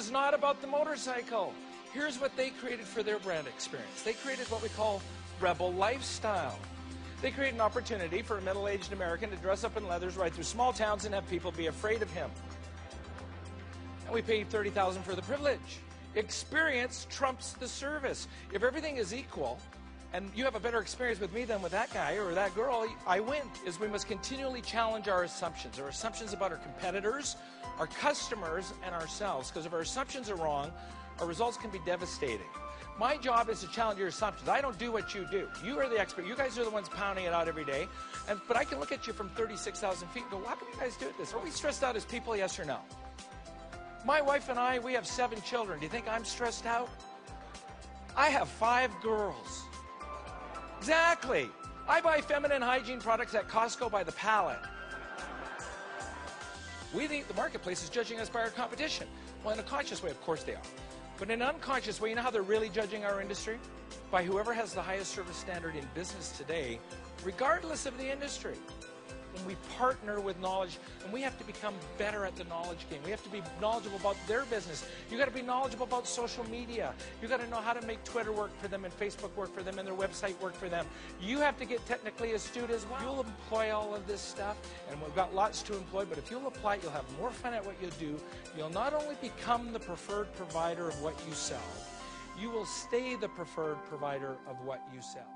Is not about the motorcycle. Here's what they created for their brand experience. They created what we call rebel lifestyle. They create an opportunity for a middle-aged American to dress up in leathers, ride through small towns, and have people be afraid of him. And we paid 30000 for the privilege. Experience trumps the service. If everything is equal, and you have a better experience with me than with that guy or that girl, I win. Is we must continually challenge our assumptions, our assumptions about our competitors, our customers, and ourselves. Because if our assumptions are wrong, our results can be devastating. My job is to challenge your assumptions. I don't do what you do. You are the expert. You guys are the ones pounding it out every day. And, but I can look at you from 36,000 feet and go, how come you guys do this? Are we stressed out as people, yes or no? My wife and I, we have seven children. Do you think I'm stressed out? I have five girls. Exactly. I buy feminine hygiene products at Costco by the pallet. We think the marketplace is judging us by our competition. Well, in a conscious way, of course they are. But in an unconscious way, you know how they're really judging our industry? By whoever has the highest service standard in business today, regardless of the industry we partner with knowledge, and we have to become better at the knowledge game. We have to be knowledgeable about their business. You got to be knowledgeable about social media. You got to know how to make Twitter work for them and Facebook work for them and their website work for them. You have to get technically astute as well. You'll employ all of this stuff, and we've got lots to employ, but if you'll apply it, you'll have more fun at what you do. You'll not only become the preferred provider of what you sell, you will stay the preferred provider of what you sell.